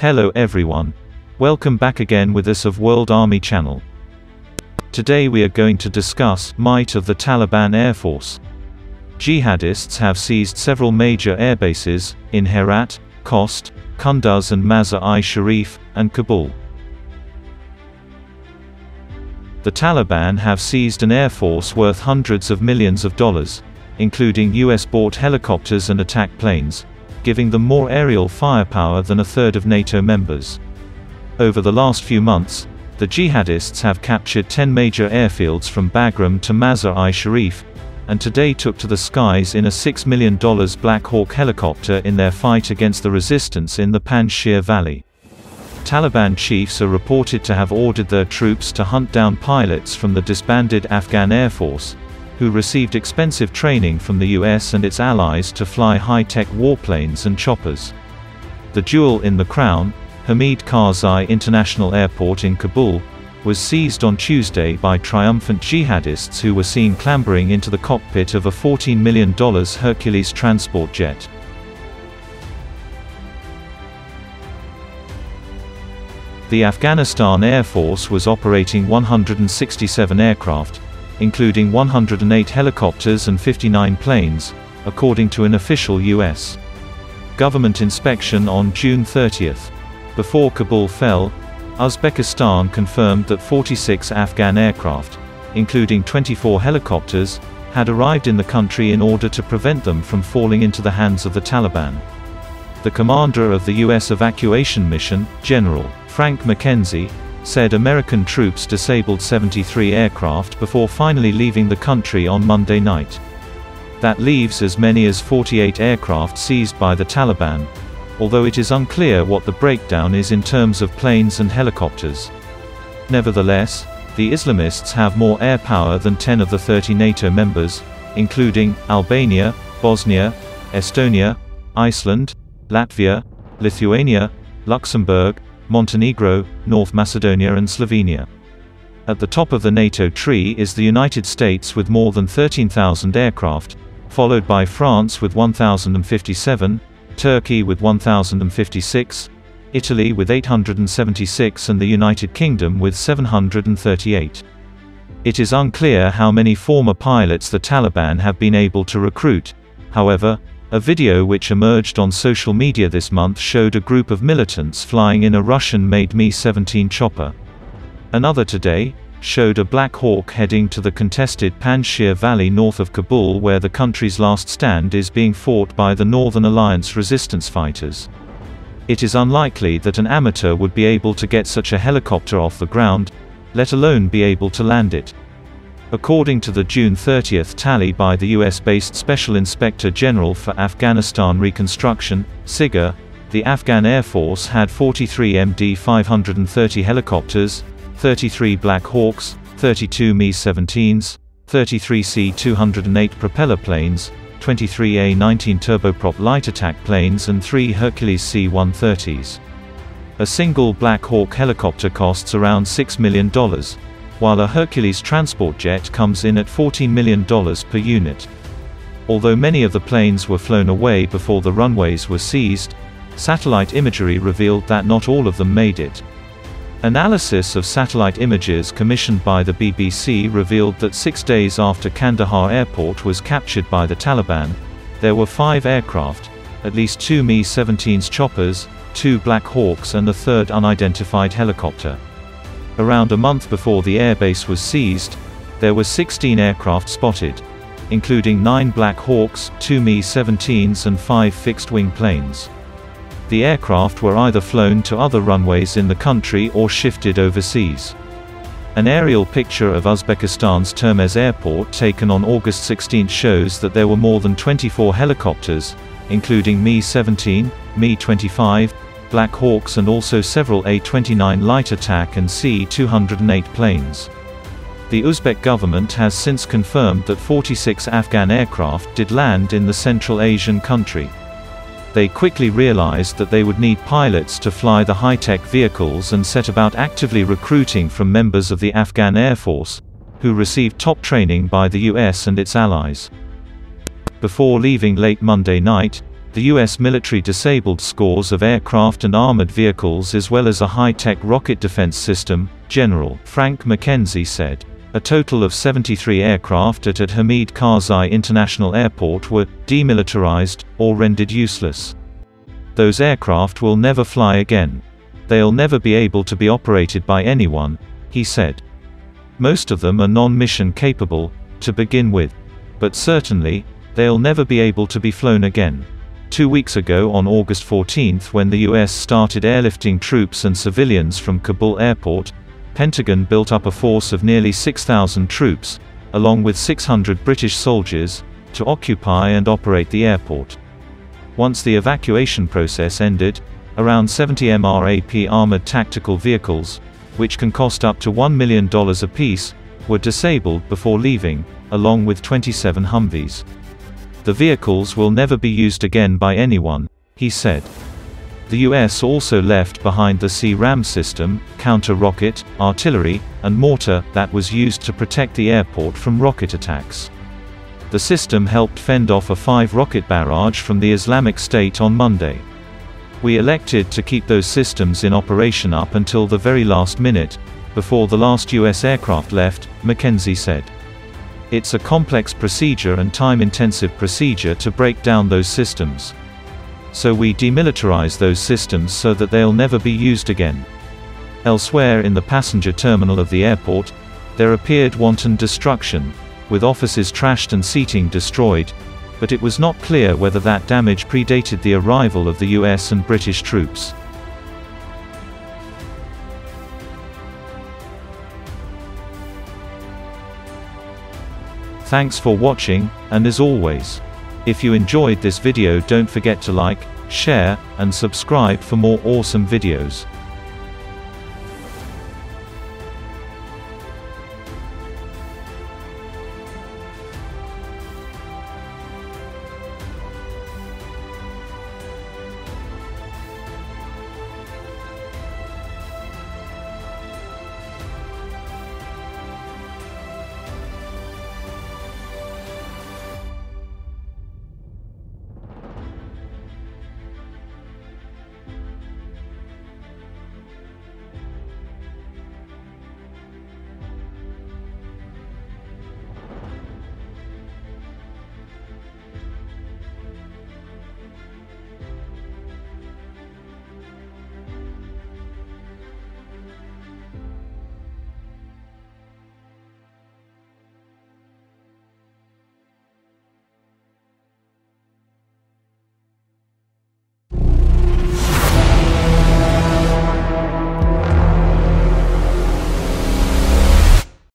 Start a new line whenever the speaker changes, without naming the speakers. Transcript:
Hello everyone. Welcome back again with us of World Army Channel. Today we are going to discuss might of the Taliban Air Force. Jihadists have seized several major airbases in Herat, Khost, Kunduz and Mazar-i-Sharif, and Kabul. The Taliban have seized an air force worth hundreds of millions of dollars, including US-bought helicopters and attack planes, giving them more aerial firepower than a third of NATO members. Over the last few months, the jihadists have captured 10 major airfields from Bagram to Mazar-i-Sharif, and today took to the skies in a $6 million Black Hawk helicopter in their fight against the resistance in the Panjshir Valley. Taliban chiefs are reported to have ordered their troops to hunt down pilots from the disbanded Afghan Air Force, who received expensive training from the US and its allies to fly high-tech warplanes and choppers. The jewel in the crown, Hamid Karzai International Airport in Kabul, was seized on Tuesday by triumphant jihadists who were seen clambering into the cockpit of a $14 million Hercules transport jet. The Afghanistan Air Force was operating 167 aircraft, including 108 helicopters and 59 planes, according to an official U.S. government inspection on June 30. Before Kabul fell, Uzbekistan confirmed that 46 Afghan aircraft, including 24 helicopters, had arrived in the country in order to prevent them from falling into the hands of the Taliban. The commander of the U.S. evacuation mission, General Frank McKenzie, said American troops disabled 73 aircraft before finally leaving the country on Monday night. That leaves as many as 48 aircraft seized by the Taliban, although it is unclear what the breakdown is in terms of planes and helicopters. Nevertheless, the Islamists have more air power than 10 of the 30 NATO members, including Albania, Bosnia, Estonia, Iceland, Latvia, Lithuania, Luxembourg, Montenegro, North Macedonia and Slovenia. At the top of the NATO tree is the United States with more than 13,000 aircraft, followed by France with 1,057, Turkey with 1,056, Italy with 876 and the United Kingdom with 738. It is unclear how many former pilots the Taliban have been able to recruit, however, a video which emerged on social media this month showed a group of militants flying in a Russian-made Mi-17 chopper. Another today, showed a Black Hawk heading to the contested Panjshir Valley north of Kabul where the country's last stand is being fought by the Northern Alliance resistance fighters. It is unlikely that an amateur would be able to get such a helicopter off the ground, let alone be able to land it. According to the June 30 tally by the US-based Special Inspector General for Afghanistan Reconstruction, SIGAR, the Afghan Air Force had 43 MD-530 helicopters, 33 Black Hawks, 32 Mi-17s, 33 C-208 propeller planes, 23 A-19 turboprop light attack planes and 3 Hercules C-130s. A single Black Hawk helicopter costs around $6 million, while a Hercules transport jet comes in at $14 million per unit. Although many of the planes were flown away before the runways were seized, satellite imagery revealed that not all of them made it. Analysis of satellite images commissioned by the BBC revealed that six days after Kandahar airport was captured by the Taliban, there were five aircraft, at least two Mi-17s choppers, two Black Hawks and a third unidentified helicopter. Around a month before the airbase was seized, there were 16 aircraft spotted, including 9 Black Hawks, 2 Mi-17s and 5 fixed-wing planes. The aircraft were either flown to other runways in the country or shifted overseas. An aerial picture of Uzbekistan's Termez airport taken on August 16 shows that there were more than 24 helicopters, including Mi-17, Mi-25, Black Hawks and also several A-29 light attack and C-208 planes. The Uzbek government has since confirmed that 46 Afghan aircraft did land in the Central Asian country. They quickly realized that they would need pilots to fly the high-tech vehicles and set about actively recruiting from members of the Afghan Air Force, who received top training by the US and its allies. Before leaving late Monday night, The U.S. military disabled scores of aircraft and armored vehicles as well as a high-tech rocket defense system, General Frank McKenzie said. A total of 73 aircraft at at Hamid Karzai International Airport were demilitarized or rendered useless. Those aircraft will never fly again. They'll never be able to be operated by anyone, he said. Most of them are non-mission capable, to begin with. But certainly, they'll never be able to be flown again. Two weeks ago on August 14 when the US started airlifting troops and civilians from Kabul airport, Pentagon built up a force of nearly 6,000 troops, along with 600 British soldiers, to occupy and operate the airport. Once the evacuation process ended, around 70 MRAP armored tactical vehicles, which can cost up to $1 million apiece, were disabled before leaving, along with 27 Humvees. The vehicles will never be used again by anyone, he said. The US also left behind the C-RAM system, counter-rocket, artillery, and mortar that was used to protect the airport from rocket attacks. The system helped fend off a five-rocket barrage from the Islamic State on Monday. We elected to keep those systems in operation up until the very last minute, before the last US aircraft left, McKenzie said. It's a complex procedure and time-intensive procedure to break down those systems. So we demilitarize those systems so that they'll never be used again. Elsewhere in the passenger terminal of the airport, there appeared wanton destruction, with offices trashed and seating destroyed, but it was not clear whether that damage predated the arrival of the US and British troops. Thanks for watching, and as always, if you enjoyed this video don't forget to like, share, and subscribe for more awesome videos.